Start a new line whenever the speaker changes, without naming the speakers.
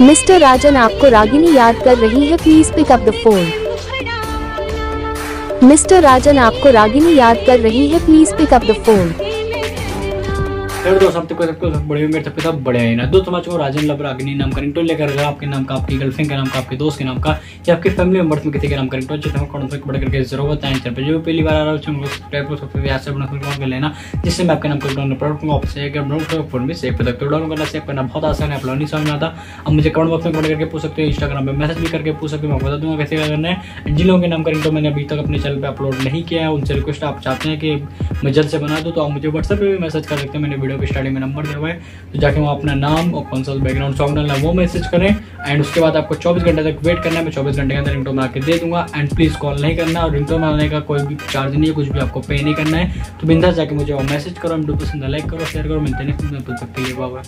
Mister Rajan आपको रागिनी याद कर रही है please pick up the phone mister Rajan आपको रागिनी याद कर रही है please pick up the phone
दोस्त आप सबको मेरे तक सब हैं ना। दो समाज को राजन लव रागिनी नाम का रिंगटोन लेकर अगर आपके नाम का, आपकी गर्लफ्रेंड के नाम का, आपके दोस्त के नाम का, या आपके फैमिली में किसी के नाम का रिंगटोन तो करके ज़रूर बताएँ। जो पहली बार आ रहा है सब्सक्राइब करो, सबसे अपना फ़ोन कर लेना, जिससे मैं आपके नाम को डाउनलोड प्रोडक्ट को ऑप्शन है डाउनलोड फ़ोन में सेव कर सकते डाउनलोड करना सेव करना बहुत आसान है अपलोड नहीं समझ आता। अब मुझे कमेंट बॉक्स में कमेंट करके पूछ सकते हो इंस्टाग्राम पे मैसेज भी करके पूछ सकते मैं बता दूँगा कैसे क्या करना है। जिन लोगों के नाम का रिंगटोन मैंने अभी तक अपने चैनल पे अपलोड नहीं किया है, उनसे रिक्वेस्ट आप चाहते हैं कि मैं जल्द से बना दूँ तो आप मुझे व्हाट्सएप पे भी मैसेज कर सकते हैं, मैंने वीडियो की स्टार्टिंग में नंबर दिया हुआ है। तो जाके वहाँ अपना नाम और कौन सा बैकग्राउंड सॉन्ग डालना, वो मैसेज करें। एंड उसके बाद आपको 24 घंटे तक वेट करना है। मैं 24 घंटे के अंदर रिंगटोन बना दे दूँगा। एंड प्लीज़ कॉल नहीं करना। और रिंगटोन बनाने का कोई भी चार्ज नहीं है। कुछ भी आपको पे नहीं करना है। तो बिंदा जाके मुझे मैसेज करो। एंड डू पसंद लाइक करो शेयर करो। मिलते नहीं तब तक के बाबा